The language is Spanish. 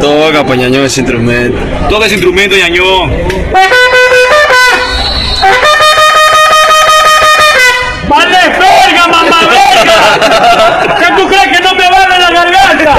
Toca, pues ñañón, ese instrumento. Toca ese instrumento, ñañón. ¡Vale verga, mamá verga! ¿Qué tú crees que no me vale la garganta?